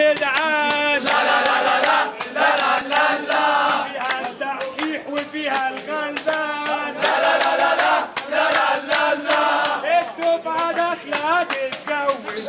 جدعان لا لا لا لا لا لا لا لا فيها التحكيح وفيها الغلبان لا لا لا لا لا لا لا لا لا اكتب تتجوز